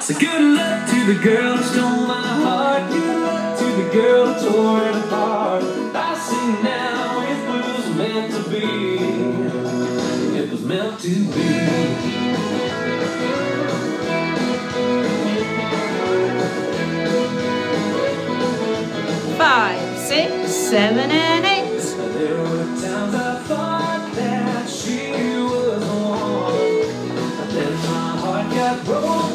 So good luck to the girl who stole my heart. Good luck to the girl who tore it apart. I see now it was meant to be. It was meant to be. Five, six, seven, and eight. There were times I thought that she was the one. But then my heart got broken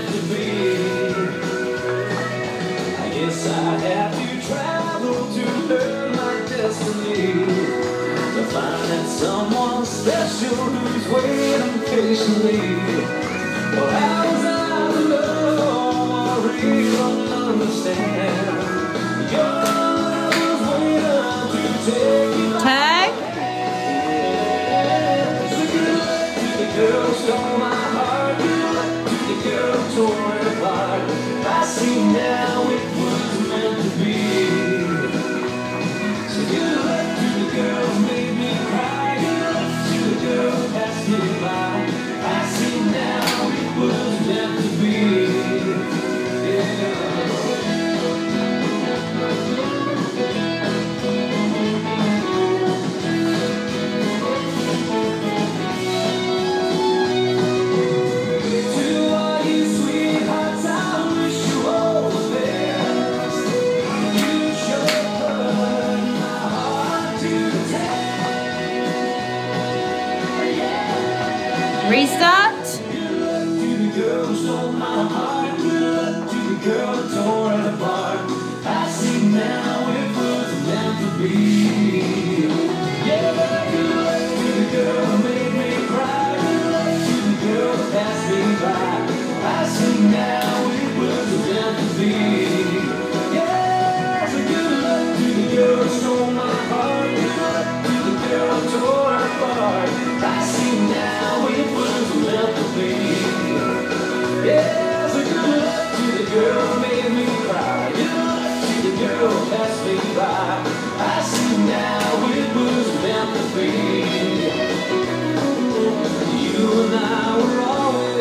I guess I have to travel to learn my destiny. To find that someone special who's waiting patiently. Who tore apart. I see Restart.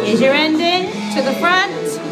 Is your end in to the front.